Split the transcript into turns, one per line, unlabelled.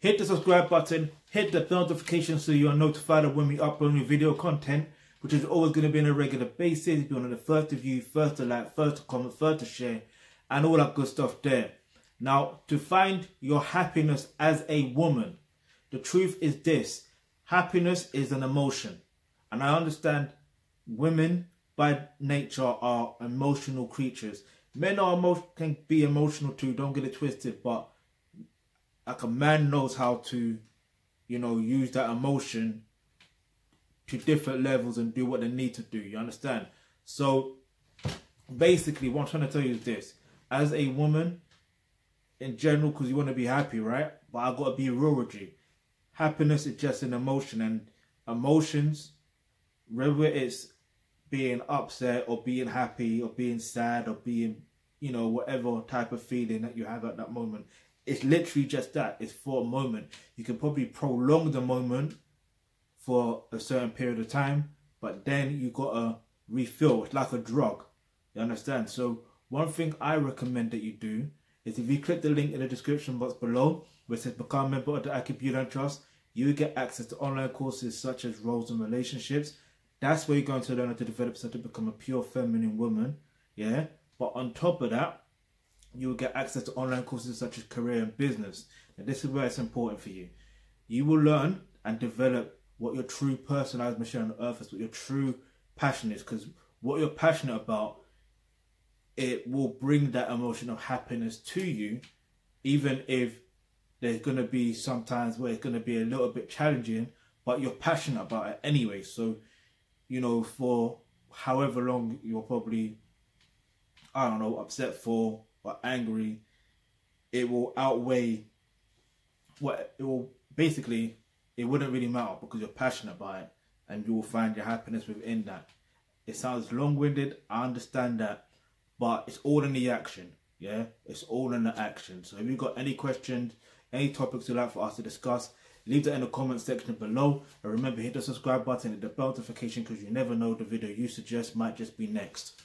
hit the subscribe button, hit the notification so you are notified of when we upload new video content, which is always going to be on a regular basis. Be one of the first to view, first to like, first to comment, first to share, and all that good stuff there. Now, to find your happiness as a woman, the truth is this happiness is an emotion. And I understand women by nature are emotional creatures. Men are emo- can be emotional too, don't get it twisted, but like a man knows how to, you know, use that emotion to different levels and do what they need to do. You understand? So basically what I'm trying to tell you is this. As a woman, in general because you want to be happy, right? But I gotta be real with you. Happiness is just an emotion, and emotions, whether it's being upset or being happy or being sad or being, you know, whatever type of feeling that you have at that moment, it's literally just that. It's for a moment. You can probably prolong the moment for a certain period of time, but then you gotta refill. It's like a drug. You understand? So one thing I recommend that you do is if you click the link in the description box below which says become a member of the Alkebulan Trust, you will get access to online courses such as roles and relationships. That's where you're going to learn how to develop yourself to become a pure feminine woman. Yeah. But on top of that, you will get access to online courses such as career and business. And this is where it's important for you. You will learn and develop what your true personalized mission on earth is, what your true passion is, because what you're passionate about it will bring that emotion of happiness to you, even if there's going to be sometimes where it's going to be a little bit challenging, but you're passionate about it anyway. So, you know, for however long you're probably, I don't know, upset for or angry, it will outweigh what it will basically, it wouldn't really matter because you're passionate about it and you will find your happiness within that. It sounds long winded, I understand that but it's all in the action. Yeah, it's all in the action. So if you've got any questions, any topics you'd like for us to discuss, leave that in the comment section below. And remember, hit the subscribe button and the bell notification because you never know the video you suggest might just be next.